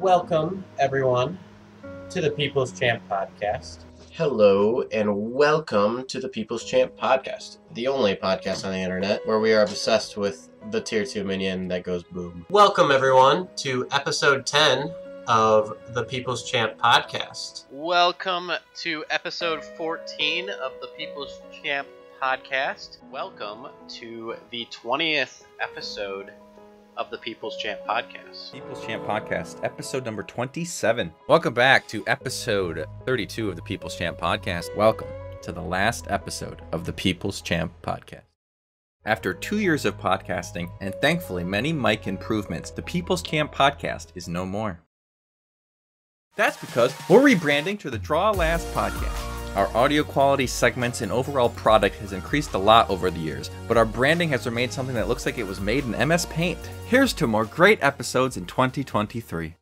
Welcome, everyone, to the People's Champ podcast. Hello and welcome to the People's Champ podcast, the only podcast on the internet where we are obsessed with the tier 2 minion that goes boom. Welcome, everyone, to episode 10 of the People's Champ podcast. Welcome to episode 14 of the People's Champ podcast. Welcome to the 20th episode of the People's Champ podcast. People's Champ Podcast, episode number 27. Welcome back to episode 32 of the People's Champ Podcast. Welcome to the last episode of the People's Champ Podcast. After two years of podcasting and thankfully many mic improvements, the People's Champ Podcast is no more. That's because we're rebranding to the Draw Last Podcast. Our audio quality, segments, and overall product has increased a lot over the years, but our branding has remained something that looks like it was made in MS Paint. Here's to more great episodes in 2023.